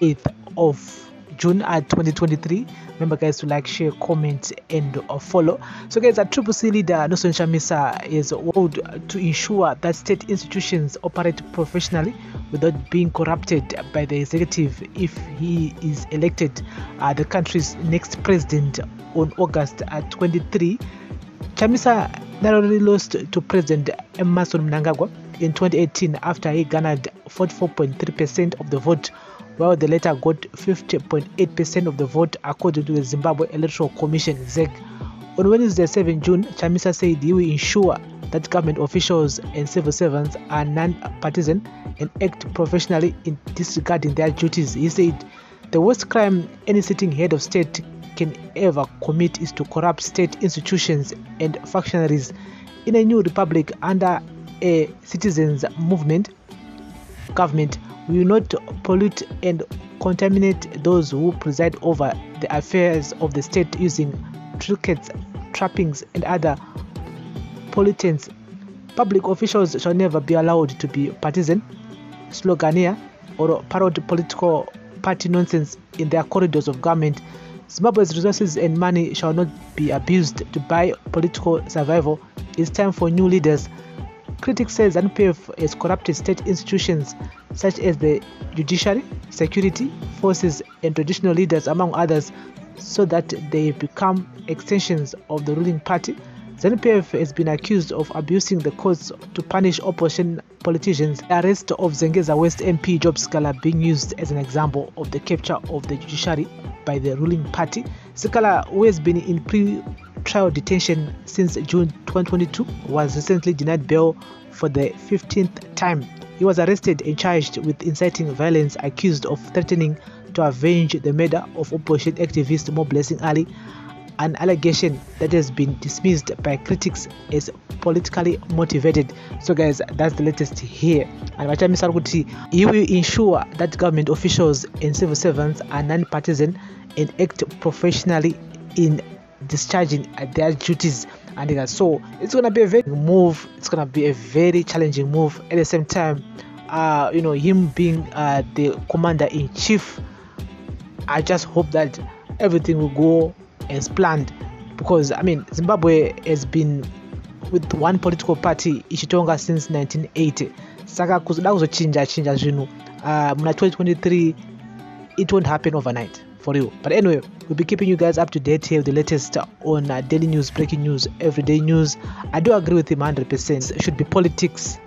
8th of June at 2023. Remember, guys, to like, share, comment, and uh, follow. So, guys, a Triple C leader Nelson Chamisa is vowed to ensure that state institutions operate professionally without being corrupted by the executive if he is elected uh, the country's next president on August uh, 23. Chamisa narrowly lost to President Emmerson Mnangagwa in 2018 after he garnered 44.3% of the vote while the latter got 50.8% of the vote according to the Zimbabwe Electoral Commission ZEC. On Wednesday, 7 June, Chamisa said he will ensure that government officials and civil servants are non-partisan and act professionally in disregarding their duties. He said, the worst crime any sitting head of state can ever commit is to corrupt state institutions and functionaries. In a new republic under a citizens' movement, government we will not pollute and contaminate those who preside over the affairs of the state using trinkets, trappings, and other pollutants. Public officials shall never be allowed to be partisan, sloganeer, or parrot political party nonsense in their corridors of government. Zimbabwe's resources and money shall not be abused to buy political survival. It's time for new leaders Critics say ZANU-PF has corrupted state institutions such as the judiciary, security forces, and traditional leaders, among others, so that they become extensions of the ruling party. ZANU-PF has been accused of abusing the courts to punish opposition politicians. The arrest of Zengeza West MP Job Sikhala being used as an example of the capture of the judiciary by the ruling party. Sikhala, who has been in pre trial detention since June 2022, was recently denied bail for the 15th time. He was arrested and charged with inciting violence, accused of threatening to avenge the murder of opposition activist Moreblessing Ali, an allegation that has been dismissed by critics as politically motivated. So, guys, that's the latest here. And Machami Sarkuti, he will ensure that government officials and civil servants are non partisan and act professionally in discharging their duties and so it's gonna be a very move. It's gonna be a very challenging move. At the same time uh you know him being uh the commander in chief i just hope that everything will go as planned. Because i mean zimbabwe has been with one political party ichitonga since 1980 saka kuzoda kuzochinja chinja zvinhu uh, muna 2023 it won't happen overnight for you. But anyway, we'll be keeping you guys up to date here with the latest on uh, daily news, breaking news, everyday news. I do agree with him 100%. It should be politics.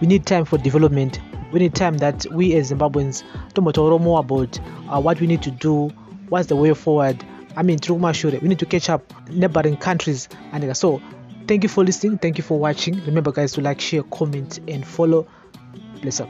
We need time for development. We need time that we as Zimbabweans tomorrow more about uh, what we need to do, what's the way forward. I mean, through Mashure, we need to catch up neighboring countries. And so, thank you for listening. Thank you for watching. Remember, guys, to like, share, comment, and follow. Bless up.